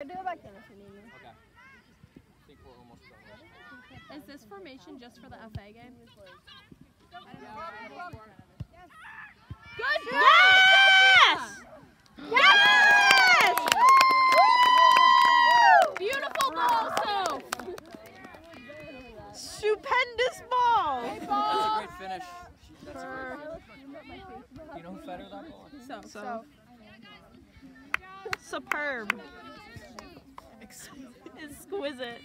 Do it back then if you need me. Okay. I think we're almost done. Is this formation just for the FA game? Good Yes! Yes! Beautiful ball, so. Stupendous ball. That's a great finish. That's a great finish. Do you know who fed her that ball? So. So superb. Exquisite.